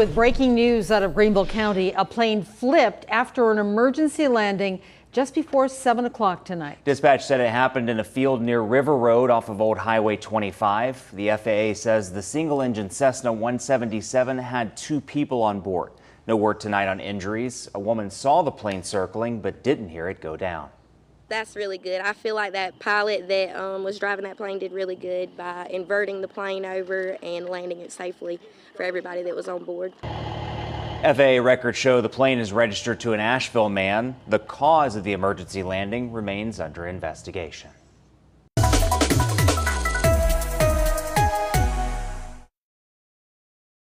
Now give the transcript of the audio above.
With breaking news out of Greenville County, a plane flipped after an emergency landing just before 7 o'clock tonight. Dispatch said it happened in a field near River Road off of Old Highway 25. The FAA says the single engine Cessna 177 had two people on board. No word tonight on injuries. A woman saw the plane circling but didn't hear it go down. That's really good. I feel like that pilot that um, was driving that plane did really good by inverting the plane over and landing it safely for everybody that was on board. FAA records show the plane is registered to an Asheville man. The cause of the emergency landing remains under investigation.